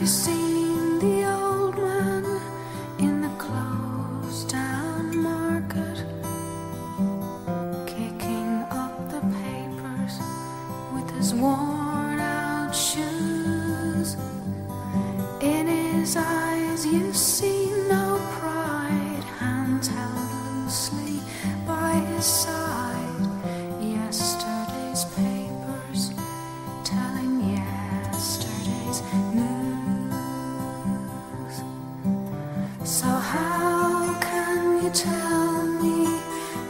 you seen the old man in the closed down market? Kicking up the papers with his worn out shoes. In his eyes, you see no pride, hands held loosely by his side.